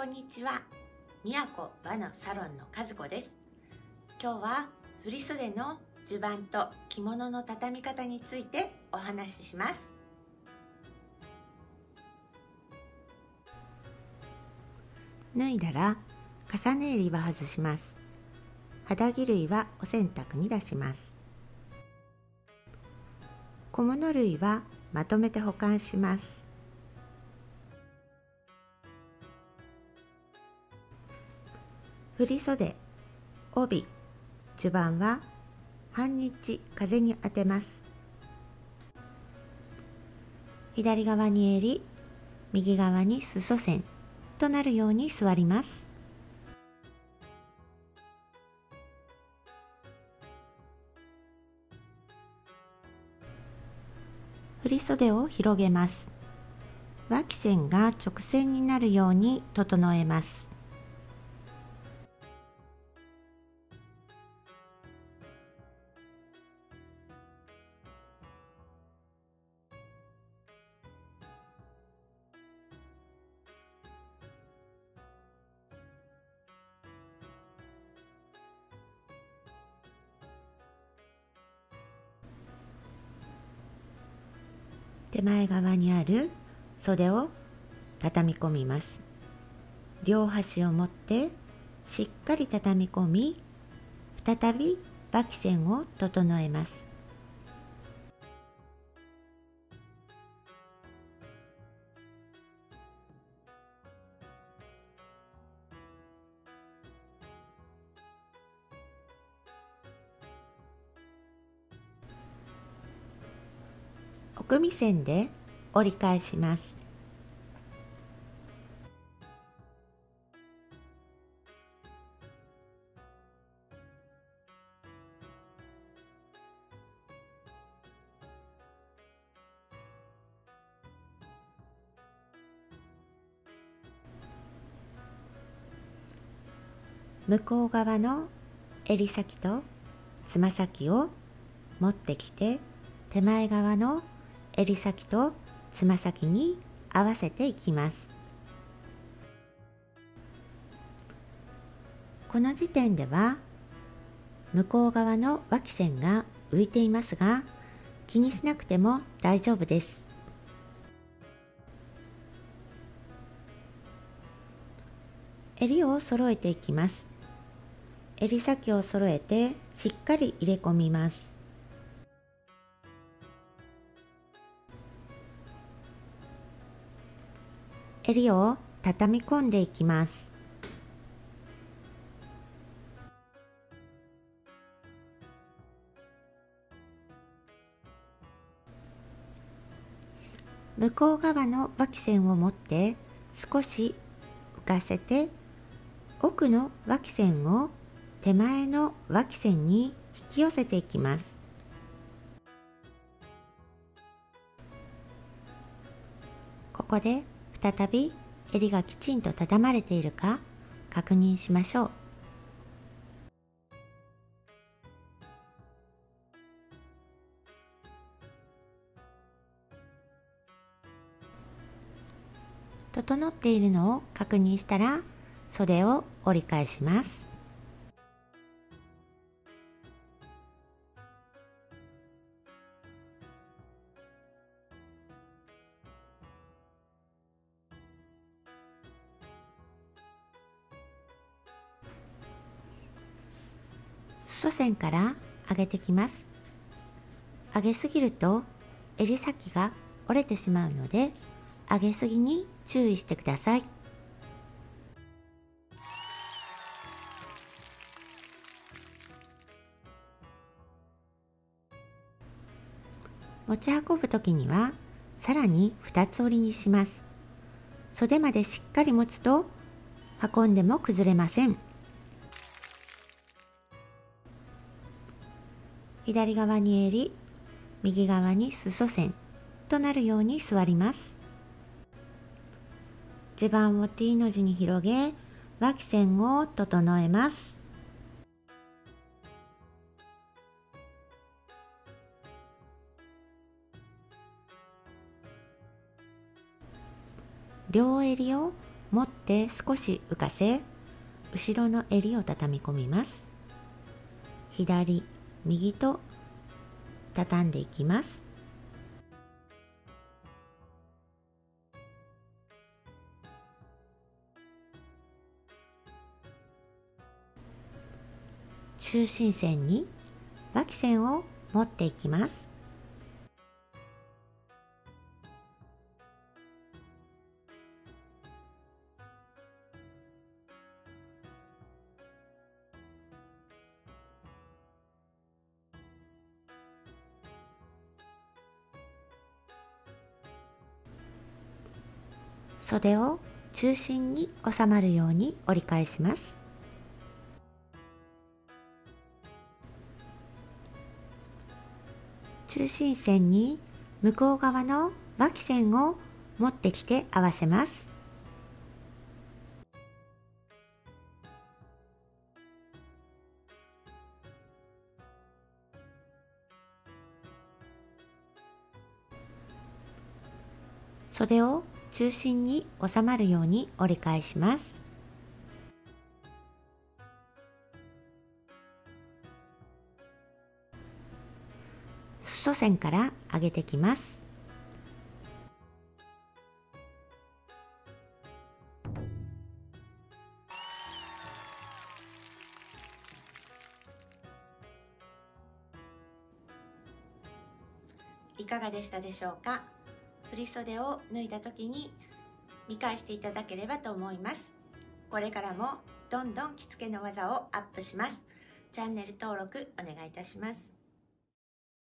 こんにちは。宮古和のサロンの和子です。今日は振袖の襦袢と着物の畳み方についてお話しします。脱いだら重ね襟は外します。肌着類はお洗濯に出します。小物類はまとめて保管します。振袖帯襦袢は半日風に当てます。左側に襟右側に裾線となるように座ります。振袖を広げます。脇線が直線になるように整えます。手前側にある袖を畳み込みます。両端を持ってしっかり畳み込み再び脇線を整えます。奥見線で折り返します。向こう側の襟先とつま先を持ってきて手前側の襟先とつま先に合わせていきます。この時点では向こう側の脇線が浮いていますが気にしなくても大丈夫です。襟を揃えていきます。襟先を揃えてしっかり入れ込みます。襟を畳み込んでいきます。向こう側の脇線を持って少し浮かせて奥の脇線を手前の脇線に引き寄せていきます。再び襟がきちんと畳まれているか確認しましょう。整っているのを確認したら袖を折り返します。裾線から上げてきます。上げすぎると襟先が折れてしまうので上げすぎに注意してください。持ち運ぶ時にはさらに2つ折りにします。袖までしっかり持つと運んでも崩れません。左側に襟右側に裾線となるように座ります。地盤を T の字に広げ脇線を整えます。両襟を持って少し浮かせ後ろの襟を畳み込みます。左右と畳んでいきます。中心線に脇線を持っていきます。袖を中心に収まるように折り返します。中心線に向こう側の脇線を持ってきて合わせます。袖を中心に収まるように折り返します。裾線から上げてきます。いかがでしたでしょうか？振り袖を脱いだ時に見返していただければと思います。これからもどんどん着付けの技をアップします。チャンネル登録お願いいたします。